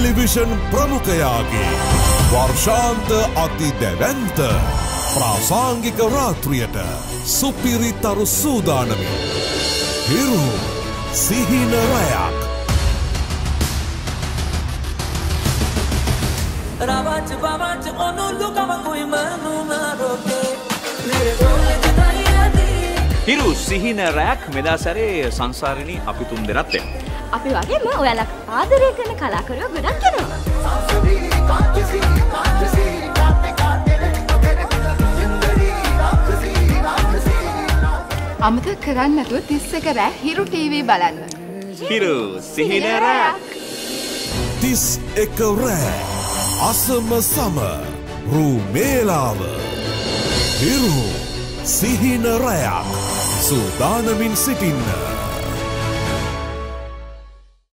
Television ප්‍රමුඛයාගේ වර්ෂාන්ත අති දැවන්ත ප්‍රාසාංගික රාත්‍රියට සුපිරිතරු සූදානමින් හිරු සිහින රැයක් Ravante, bavante, onu luka හිරු සිහින රෑක් මෙදා සැරේ සංසාරණී අපි තුන් දෙනත් එක්ක. අපි වගේම ඔයාලක් ආදරය කරන කලාකරුවෝ ගොඩක් කෙනවා. අමතක කරන්න නැතුව තිස්ස එක රෑ හිරු ටීවී බලන්න. හිරු සිහින රෑක්. තිස් එක රෑ අසම සම රූමේලාව හිරු සිහින රැයක්. සූදානමින් සිටින්න.